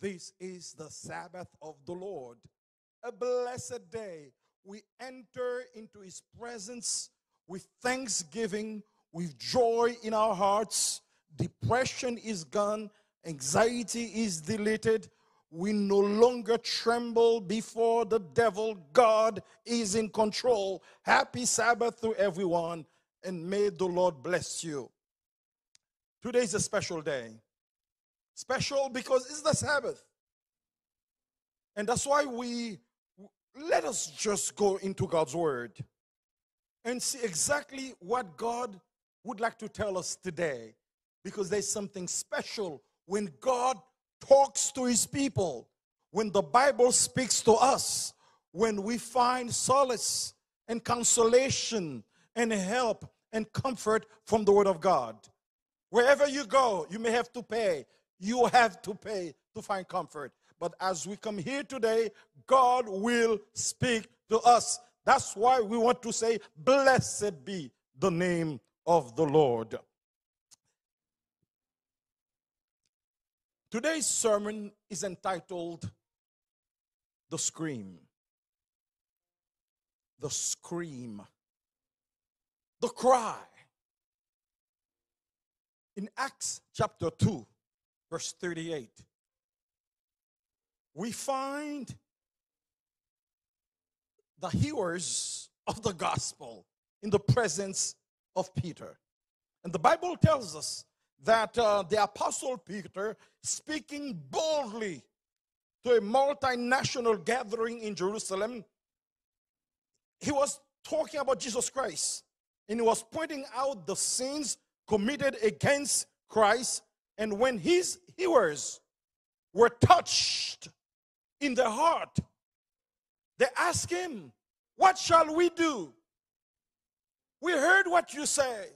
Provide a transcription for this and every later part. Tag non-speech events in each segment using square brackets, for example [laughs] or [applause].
This is the Sabbath of the Lord, a blessed day. We enter into his presence with thanksgiving, with joy in our hearts. Depression is gone, anxiety is deleted. We no longer tremble before the devil. God is in control. Happy Sabbath to everyone, and may the Lord bless you. Today is a special day. Special because it's the Sabbath. And that's why we let us just go into God's word and see exactly what God would like to tell us today. Because there's something special when God talks to his people, when the Bible speaks to us, when we find solace and consolation and help and comfort from the word of God. Wherever you go, you may have to pay you have to pay to find comfort. But as we come here today, God will speak to us. That's why we want to say, Blessed be the name of the Lord. Today's sermon is entitled The Scream. The Scream. The Cry. In Acts chapter 2, verse 38, we find the hearers of the gospel in the presence of Peter. And the Bible tells us that uh, the apostle Peter, speaking boldly to a multinational gathering in Jerusalem, he was talking about Jesus Christ and he was pointing out the sins committed against Christ. And when his hearers were touched in their heart. They asked him, What shall we do? We heard what you say.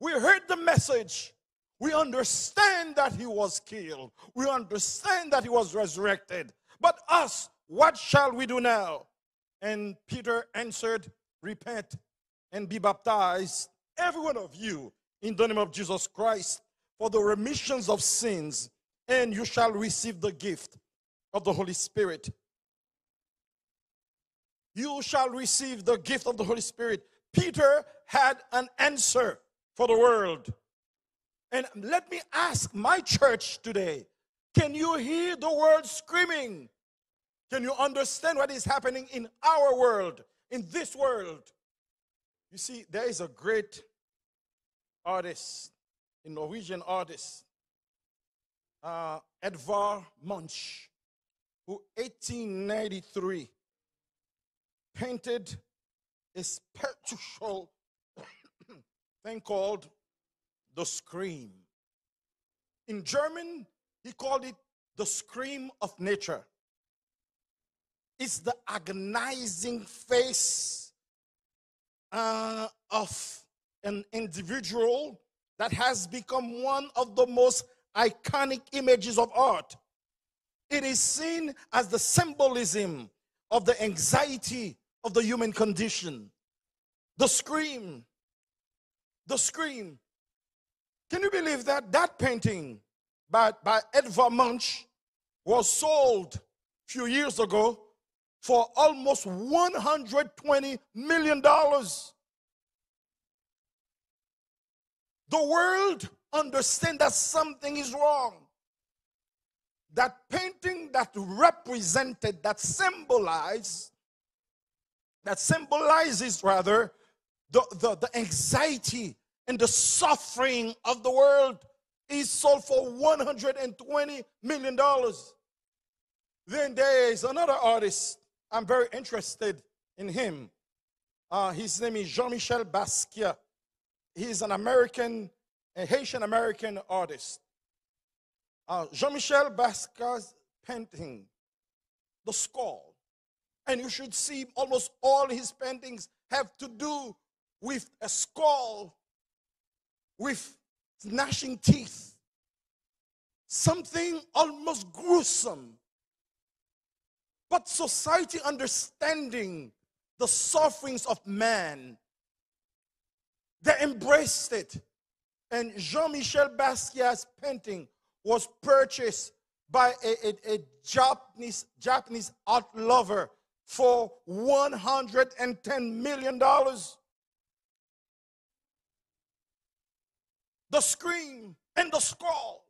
We heard the message. We understand that he was killed. We understand that he was resurrected. But us, what shall we do now? And Peter answered, Repent and be baptized, every one of you, in the name of Jesus Christ, for the remissions of sins, and you shall receive the gift of the Holy Spirit. You shall receive the gift of the Holy Spirit. Peter had an answer for the world. And let me ask my church today can you hear the world screaming? Can you understand what is happening in our world, in this world? You see, there is a great artist a Norwegian artist, uh, Edvard Munch, who 1893 painted a spiritual [coughs] thing called the scream. In German, he called it the scream of nature. It's the agonizing face uh, of an individual that has become one of the most iconic images of art. It is seen as the symbolism of the anxiety of the human condition. The scream. The scream. Can you believe that? That painting by, by Edvard Munch was sold a few years ago for almost $120 million. The world understand that something is wrong. That painting that represented, that symbolized, that symbolizes rather the, the, the anxiety and the suffering of the world is sold for $120 million. Then there is another artist. I'm very interested in him. Uh, his name is Jean Michel Basquiat. He's an American, a Haitian American artist. Uh, Jean Michel Basquiat's painting, The Skull. And you should see almost all his paintings have to do with a skull, with gnashing teeth. Something almost gruesome. But society understanding the sufferings of man they embraced it. And Jean Michel Basquiat's painting was purchased by a, a, a Japanese, Japanese art lover for $110 million. The scream and the skull,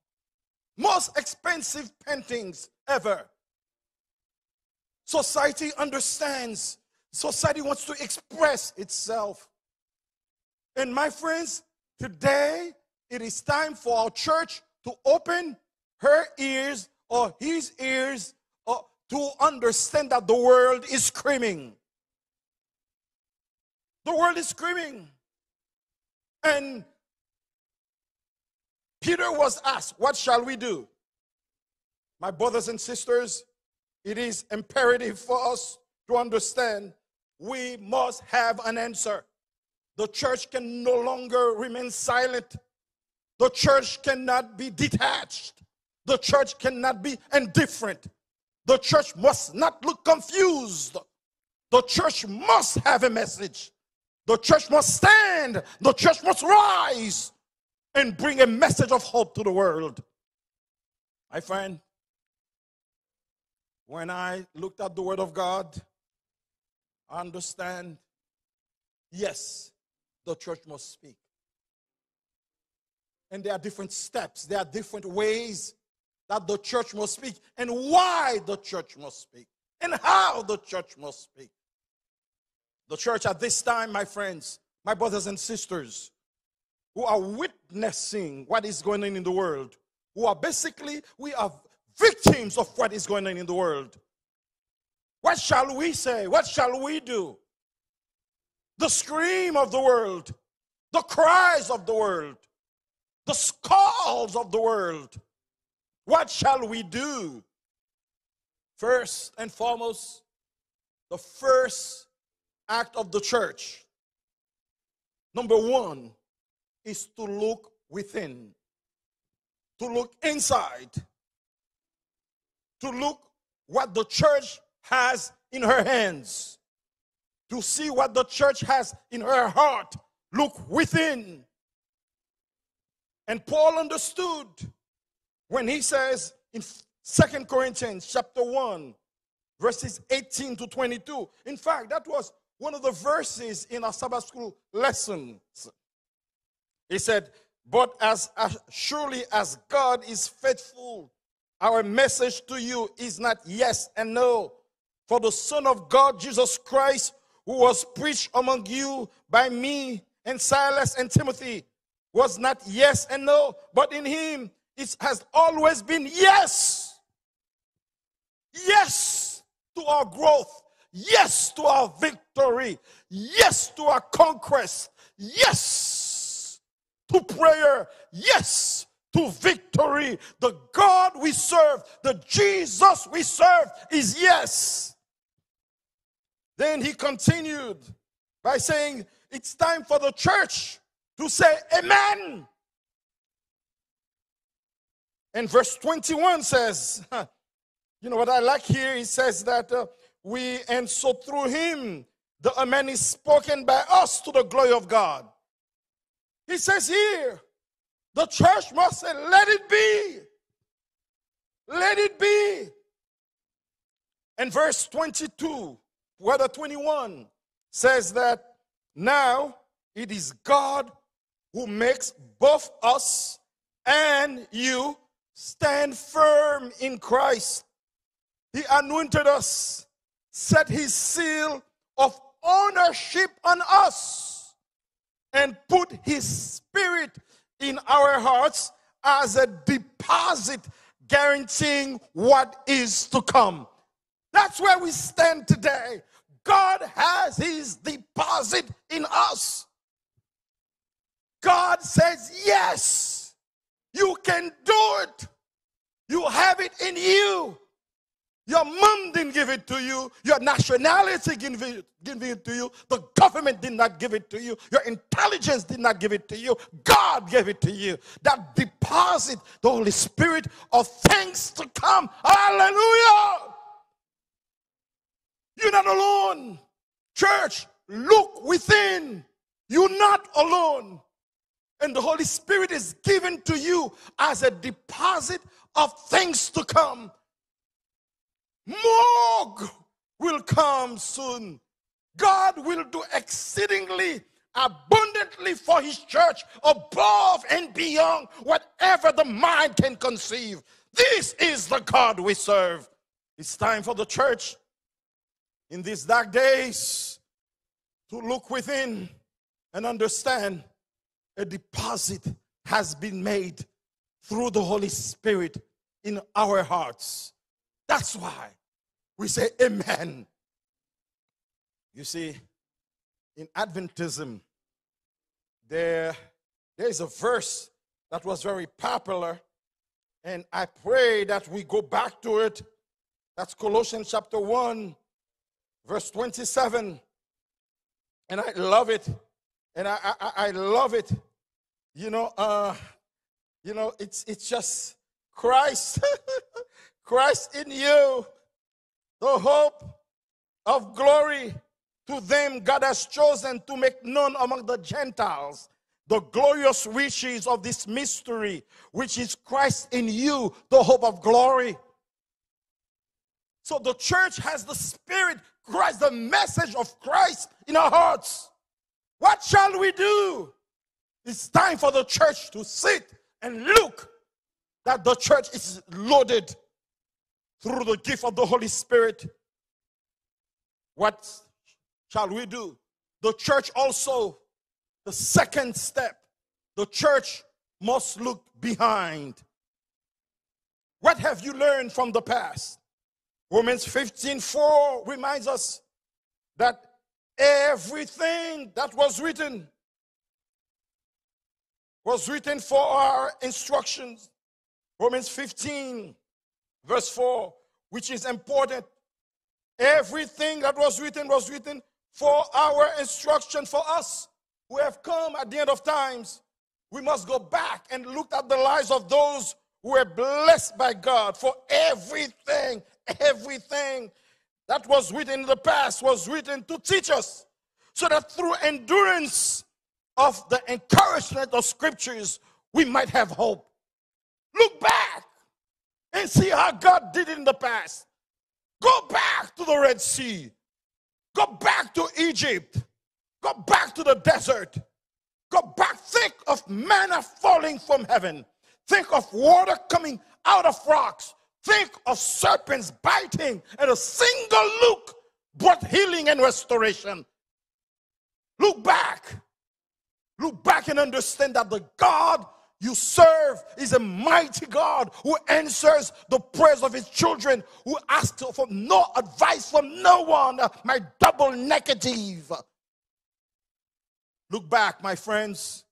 most expensive paintings ever. Society understands, society wants to express itself. And my friends, today it is time for our church to open her ears or his ears uh, to understand that the world is screaming. The world is screaming. And Peter was asked, What shall we do? My brothers and sisters, it is imperative for us to understand we must have an answer. The church can no longer remain silent. The church cannot be detached. The church cannot be indifferent. The church must not look confused. The church must have a message. The church must stand. The church must rise and bring a message of hope to the world. My friend, when I looked at the Word of God, I understand yes, the church must speak. And there are different steps, there are different ways that the church must speak, and why the church must speak, and how the church must speak. The church at this time, my friends, my brothers and sisters, who are witnessing what is going on in the world, who are basically, we are victims of what is going on in the world. What shall we say? What shall we do? The scream of the world, the cries of the world, the skulls of the world. What shall we do? First and foremost, the first act of the church, number one, is to look within, to look inside, to look what the church has in her hands, to see what the church has in her heart. Look within. And Paul understood when he says in Second Corinthians chapter 1, verses 18 to 22. In fact, that was one of the verses in our Sabbath school lessons. He said, But as, as surely as God is faithful, our message to you is not yes and no. For the Son of God, Jesus Christ, who was preached among you by me and Silas and Timothy, was not yes and no, but in him it has always been yes. Yes to our growth. Yes to our victory. Yes to our conquest. Yes to prayer. Yes to victory. The God we serve, the Jesus we serve is yes. Then he continued by saying, It's time for the church to say amen. And verse 21 says, you know what I like here? He says that uh, we, and so through him, the amen is spoken by us to the glory of God. He says here, the church must say, let it be. Let it be. And verse 22, whether 21, says that now it is God who makes both us and you stand firm in Christ. He anointed us, set his seal of ownership on us, and put his spirit in our hearts as a deposit guaranteeing what is to come. That's where we stand today. God has his deposit in us. God says, Yes, you can do it. You have it in you. Your mom didn't give it to you. Your nationality didn't give it to you. The government did not give it to you. Your intelligence did not give it to you. God gave it to you. That deposit, the Holy Spirit of things to come. Hallelujah. You're not alone. Church, look within. You're not alone. And the Holy Spirit is given to you as a deposit of things to come. More will come soon. God will do exceedingly abundantly for his church above and beyond whatever the mind can conceive. This is the God we serve. It's time for the church in these dark days to look within and understand a deposit has been made through the Holy Spirit in our hearts. That's why we say amen. You see, in Adventism, there, there is a verse that was very popular, and I pray that we go back to it. That's Colossians chapter 1, verse 27. And I love it. And I, I, I love it. You know, uh, you know, it's it's just Christ, [laughs] Christ in you, the hope of glory to them God has chosen to make known among the Gentiles the glorious riches of this mystery, which is Christ in you, the hope of glory. So the church has the Spirit, Christ, the message of Christ in our hearts. What shall we do? It's time for the church to sit and look that the church is loaded through the gift of the Holy Spirit. What shall we do? The church also, the second step, the church must look behind. What have you learned from the past? Romans 15 4 reminds us that everything that was written was written for our instructions. Romans 15, verse 4, which is important. Everything that was written was written for our instruction for us who have come at the end of times. We must go back and look at the lives of those who were blessed by God for everything, everything that was written in the past was written to teach us so that through endurance of the encouragement of scriptures, we might have hope. Look back and see how God did in the past. Go back to the Red Sea. Go back to Egypt. Go back to the desert. Go back. Think of manna falling from heaven. Think of water coming out of rocks. Think of serpents biting, and a single look brought healing and restoration. Look back Look back and understand that the God you serve is a mighty God who answers the prayers of his children, who asks for no advice from no one. My double negative. Look back, my friends.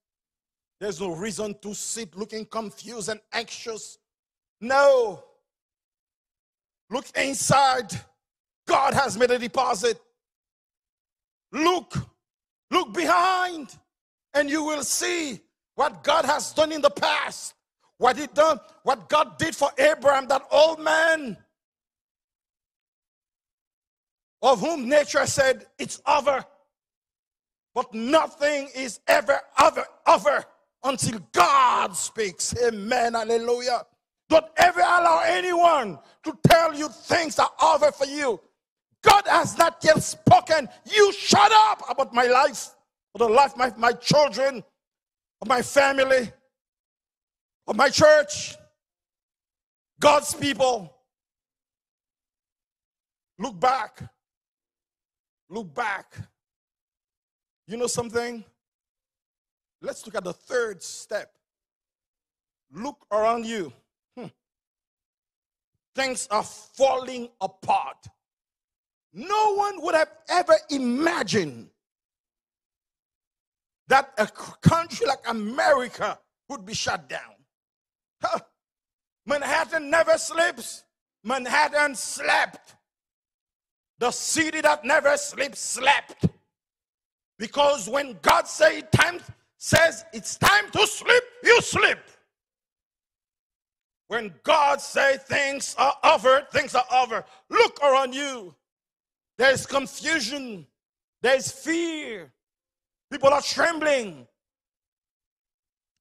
There's no reason to sit looking confused and anxious. No. Look inside. God has made a deposit. Look. Look behind and you will see what God has done in the past. What he done, what God did for Abraham, that old man of whom nature said it's over. But nothing is ever over, over until God speaks. Amen. Hallelujah. Don't ever allow anyone to tell you things are over for you. God has not yet spoken. You shut up about my life or the life of my, my children, of my family, of my church, God's people. Look back. Look back. You know something? Let's look at the third step. Look around you. Things are falling apart. No one would have ever imagined that a country like America would be shut down. Huh. Manhattan never sleeps. Manhattan slept. The city that never sleeps slept. Because when God say time says it's time to sleep, you sleep. When God say things are over, things are over. Look around you. There's confusion. There's fear. People are trembling.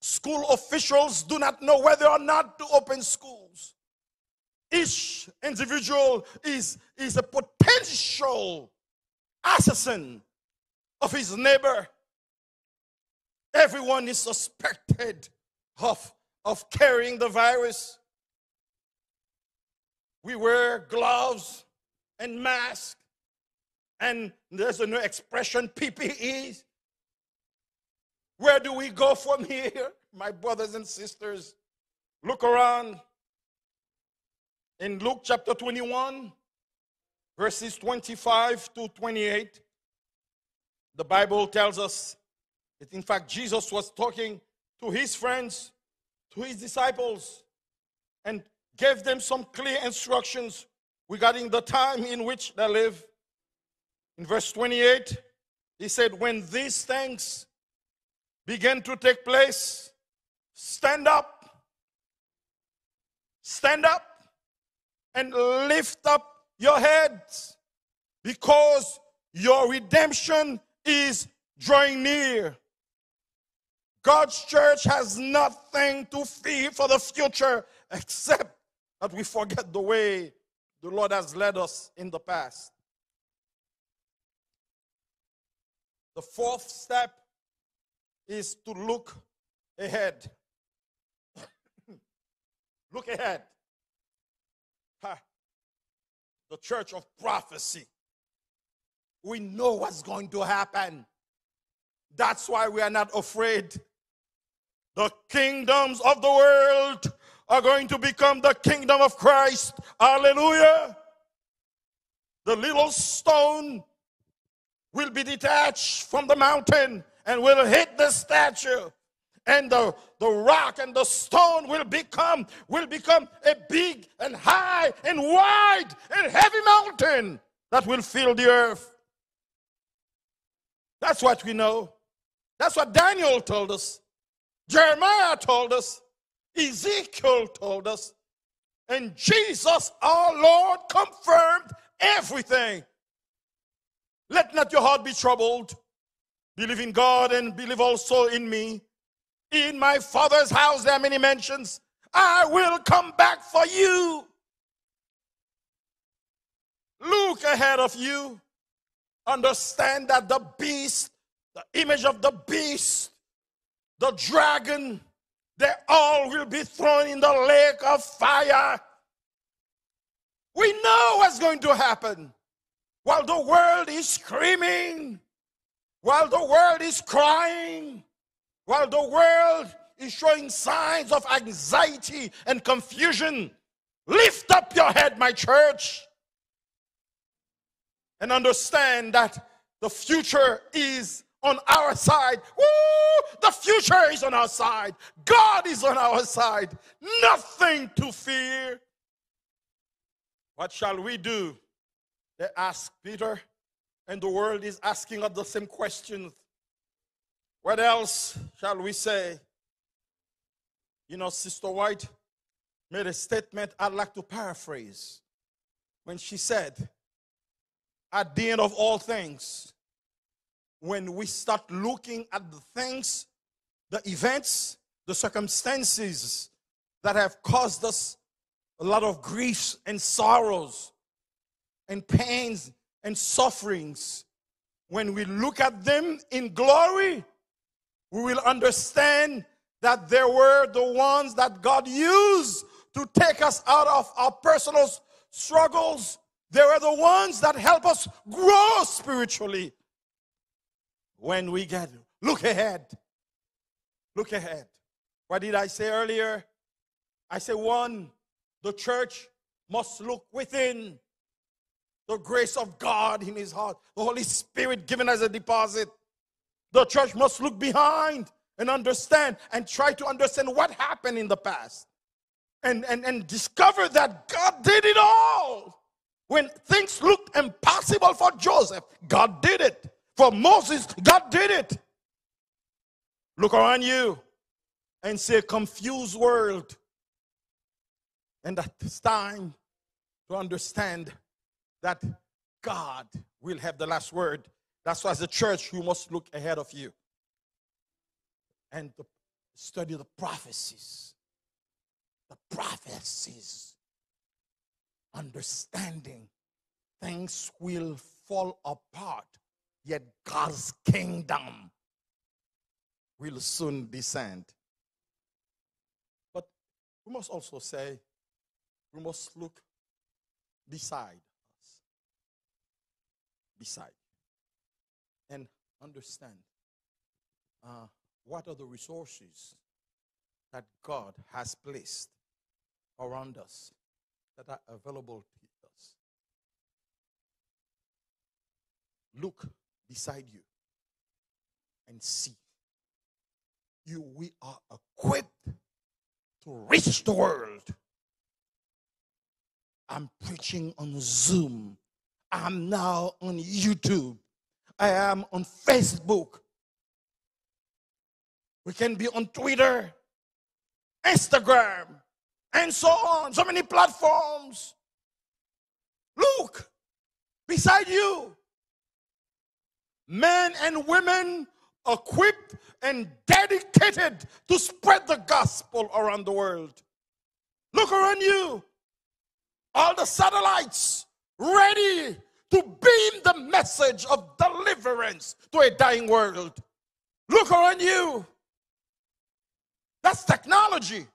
School officials do not know whether or not to open schools. Each individual is, is a potential assassin of his neighbor. Everyone is suspected of, of carrying the virus. We wear gloves and masks, and there's a new expression PPEs. Where do we go from here, my brothers and sisters? Look around. In Luke chapter 21, verses 25 to 28, the Bible tells us that, in fact, Jesus was talking to his friends, to his disciples, and gave them some clear instructions regarding the time in which they live. In verse 28, he said, When these things begin to take place, stand up, stand up, and lift up your heads because your redemption is drawing near. God's church has nothing to fear for the future except that we forget the way the Lord has led us in the past. The fourth step is to look ahead. [coughs] look ahead. The church of prophecy. We know what's going to happen. That's why we are not afraid. The kingdoms of the world are going to become the kingdom of Christ. Hallelujah. The little stone will be detached from the mountain and will hit the statue. And the, the rock and the stone will become will become a big and high and wide and heavy mountain that will fill the earth. That's what we know. That's what daniel told us. Jeremiah told us ezekiel told us and jesus our lord confirmed everything let not your heart be troubled believe in god and believe also in me in my father's house, there are many mansions. I will come back for you. Look ahead of you. Understand that the beast, the image of the beast, the dragon, they all will be thrown in the lake of fire. We know what's going to happen. While the world is screaming, while the world is crying, while the world is showing signs of anxiety and confusion, lift up your head, my church, and understand that the future is on our side. Woo! The future is on our side. God is on our side. Nothing to fear. What shall we do? They ask Peter, and the world is asking us the same questions. What else shall we say? You know, Sister White made a statement I'd like to paraphrase when she said, At the end of all things, when we start looking at the things, the events, the circumstances that have caused us a lot of griefs and sorrows and pains and sufferings, when we look at them in glory, we will understand that they were the ones that God used to take us out of our personal struggles. They were the ones that help us grow spiritually. When we get, look ahead. Look ahead. What did I say earlier? I said, one, the church must look within the grace of God in his heart, the Holy Spirit given as a deposit. The church must look behind and understand and try to understand what happened in the past and, and, and discover that God did it all. When things looked impossible for Joseph, God did it. For Moses, God did it. Look around you and a confused world. And it's time to understand that God will have the last word that's why, as a church, you must look ahead of you. And study the prophecies. The prophecies. Understanding things will fall apart, yet God's kingdom will soon descend. But we must also say, we must look beside us. Beside. And understand uh, what are the resources that God has placed around us that are available to us. Look beside you and see. You, we are equipped to reach the world. I'm preaching on Zoom. I'm now on YouTube. I am on Facebook. We can be on Twitter, Instagram, and so on. So many platforms. Look beside you. Men and women equipped and dedicated to spread the gospel around the world. Look around you. All the satellites ready to beam the message of deliverance to a dying world. Look around you. That's technology.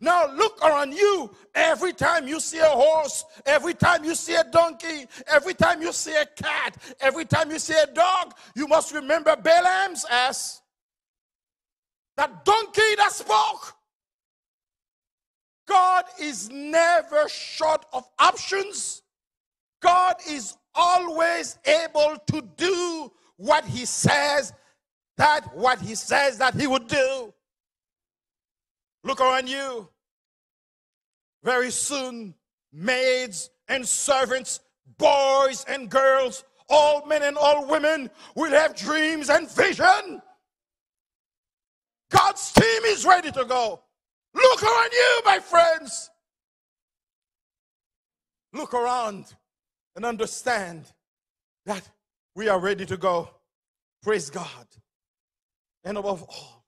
Now look around you. Every time you see a horse, every time you see a donkey, every time you see a cat, every time you see a dog, you must remember Balaam's ass. That donkey that spoke. God is never short of options. God is always able to do what he says that what he says that he would do. Look around you. Very soon, maids and servants, boys and girls, all men and all women will have dreams and vision. God's team is ready to go. Look around you, my friends. Look around and understand that we are ready to go. Praise God. And above all,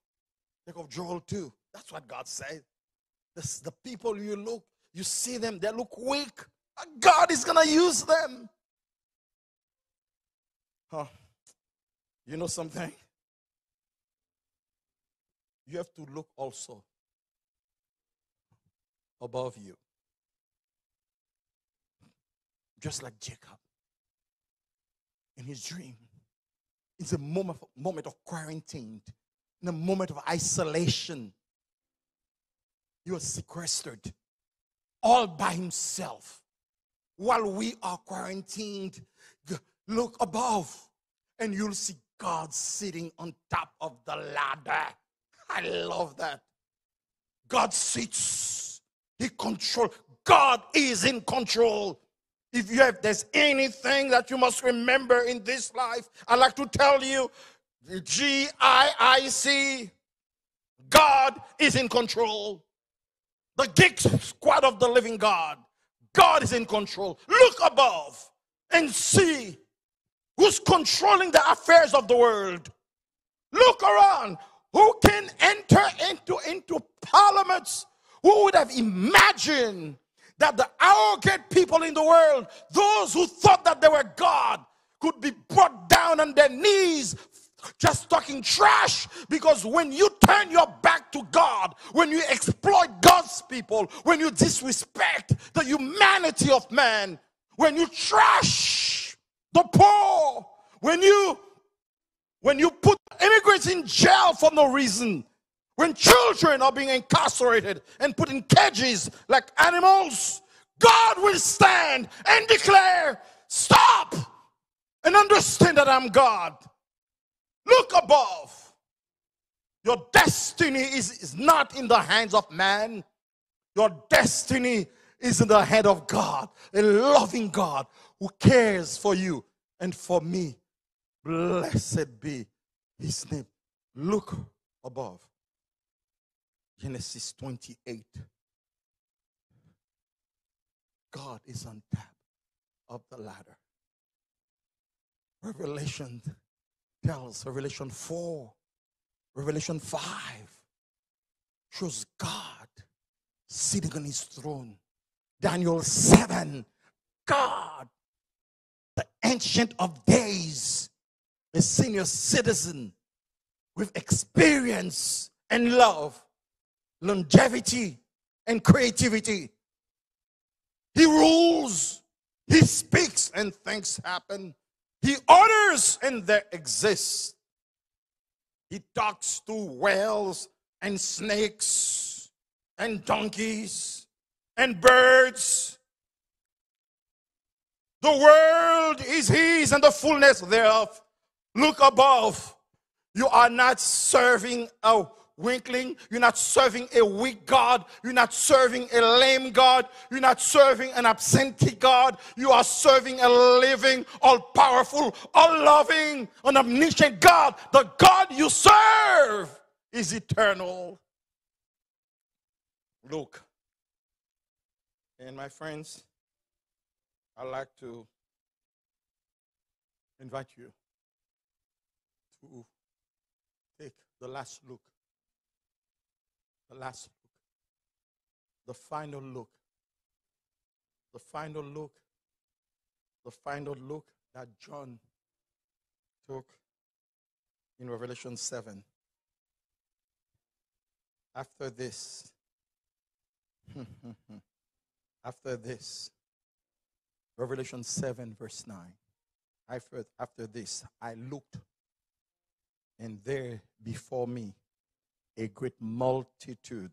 think of Joel 2. That's what God said. The people you look, you see them, they look weak. God is going to use them. Huh. You know something? You have to look also above you. Just like Jacob in his dream. It's a moment, moment of quarantine, in a moment of isolation. He was sequestered all by himself while we are quarantined. Look above, and you'll see God sitting on top of the ladder. I love that. God sits, He controls. God is in control. If you have there's anything that you must remember in this life, I'd like to tell you G I I C God is in control the geek squad of the living God. God is in control. Look above and see who's controlling the affairs of the world. Look around. Who can enter into, into parliaments? Who would have imagined that the arrogant people in the world, those who thought that they were God, could be brought down on their knees just talking trash because when you turn your back to God, when you exploit God's people, when you disrespect the humanity of man, when you trash the poor, when you when you put immigrants in jail for no reason, when children are being incarcerated and put in cages like animals, God will stand and declare, Stop and understand that I'm God. Look above. Your destiny is, is not in the hands of man. Your destiny is in the hand of God, a loving God who cares for you and for me. Blessed be his name. Look above. Genesis 28. God is on top of the ladder. Revelation tells Revelation 4, Revelation 5, shows God sitting on his throne. Daniel 7, God, the ancient of days, a senior citizen with experience and love, longevity and creativity. He rules, he speaks, and things happen. He orders, and there exists. He talks to whales and snakes and donkeys and birds. The world is His and the fullness thereof. Look above. You are not serving a winkling. You're not serving a weak God. You're not serving a lame God. You're not serving an absentee God. You are serving a living, all powerful, all loving, an omniscient God. The God you serve is eternal. Look. And my friends, I'd like to invite you to take the last look the last look, the final look, the final look, the final look that John took in Revelation 7. After this, [laughs] after this, Revelation 7, verse 9. After, after this, I looked, and there before me a great multitude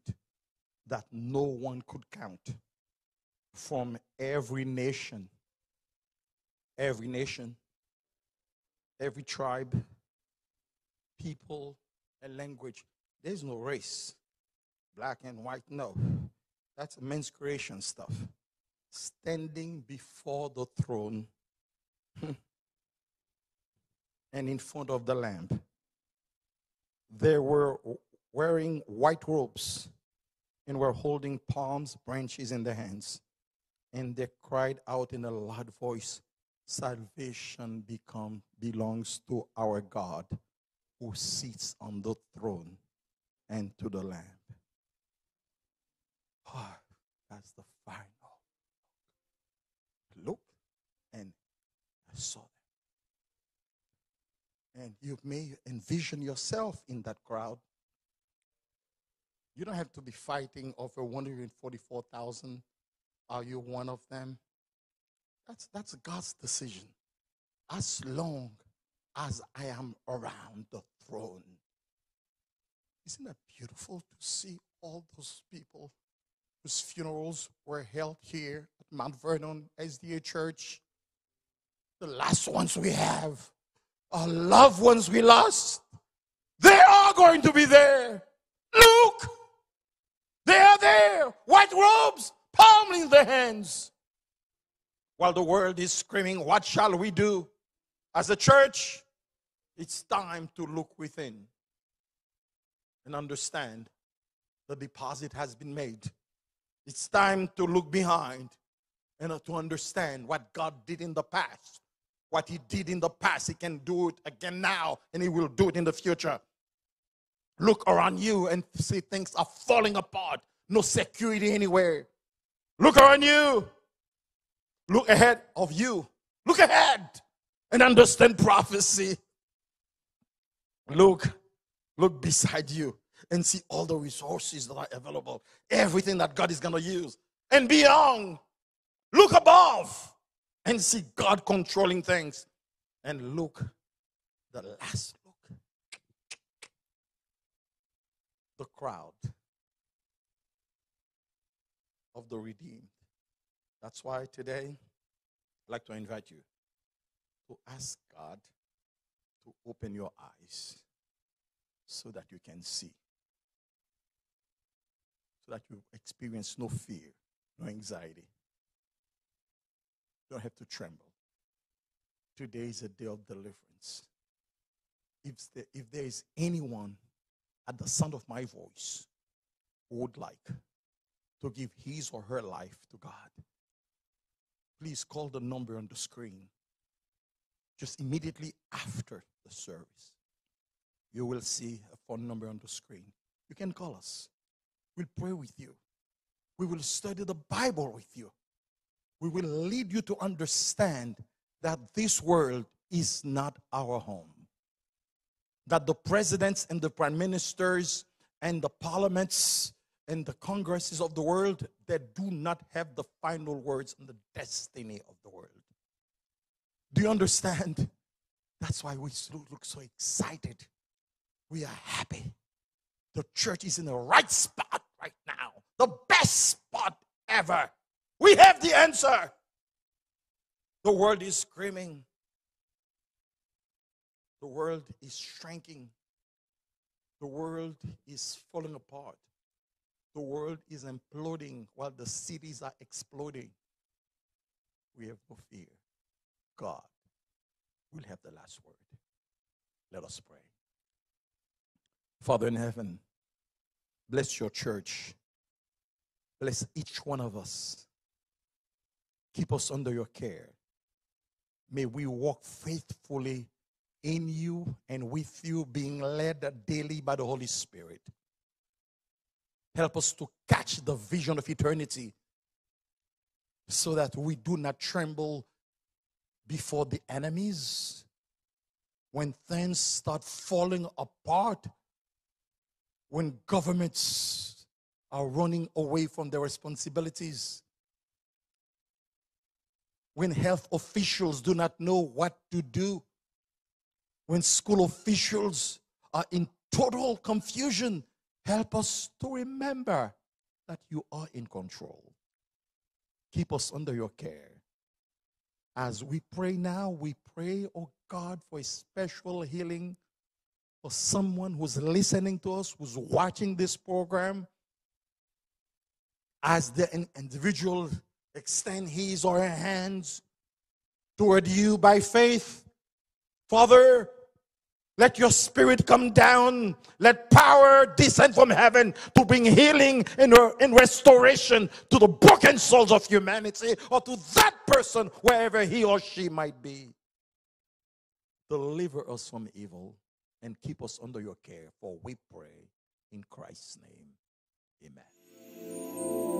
that no one could count from every nation, every nation, every tribe, people, and language. There's no race, black and white, no. That's men's creation stuff. Standing before the throne hmm, and in front of the Lamb. There were wearing white robes and were holding palms branches in their hands. And they cried out in a loud voice, Salvation become, belongs to our God who sits on the throne and to the Lamb. Oh, that's the final look. And I saw them. And you may envision yourself in that crowd you don't have to be fighting over 144,000. Are you one of them? That's, that's God's decision. As long as I am around the throne. Isn't that beautiful to see all those people whose funerals were held here at Mount Vernon SDA Church? The last ones we have, our loved ones we lost, they are going to be there. White robes, palm in their hands. While the world is screaming, What shall we do? As a church, it's time to look within and understand the deposit has been made. It's time to look behind and to understand what God did in the past. What He did in the past, He can do it again now, and He will do it in the future. Look around you and see things are falling apart. No security anywhere. Look around you. Look ahead of you. Look ahead and understand prophecy. Look, look beside you and see all the resources that are available, everything that God is going to use, and beyond. Look above and see God controlling things. And look, the last look, the crowd of the redeemed. That's why today I'd like to invite you to ask God to open your eyes so that you can see, so that you experience no fear, no anxiety. You don't have to tremble. Today is a day of deliverance. If there, if there is anyone at the sound of my voice would like to give his or her life to God, please call the number on the screen just immediately after the service. You will see a phone number on the screen. You can call us. We'll pray with you. We will study the Bible with you. We will lead you to understand that this world is not our home. That the presidents and the prime ministers and the parliaments and the congresses of the world that do not have the final words on the destiny of the world. Do you understand? That's why we look so excited. We are happy. The church is in the right spot right now, the best spot ever. We have the answer. The world is screaming, the world is shrinking, the world is falling apart, the world is imploding while the cities are exploding. We have no fear. God will have the last word. Let us pray. Father in heaven, bless your church. Bless each one of us. Keep us under your care. May we walk faithfully in you and with you, being led daily by the Holy Spirit. Help us to catch the vision of eternity so that we do not tremble before the enemies. When things start falling apart, when governments are running away from their responsibilities, when health officials do not know what to do, when school officials are in total confusion, help us to remember that you are in control. Keep us under your care. As we pray now, we pray, oh God, for a special healing for someone who's listening to us, who's watching this program. As the individual extend his or her hands toward you by faith, Father, let your spirit come down. Let power descend from heaven to bring healing and, and restoration to the broken souls of humanity or to that person, wherever he or she might be. Deliver us from evil and keep us under your care, for we pray in Christ's name. Amen.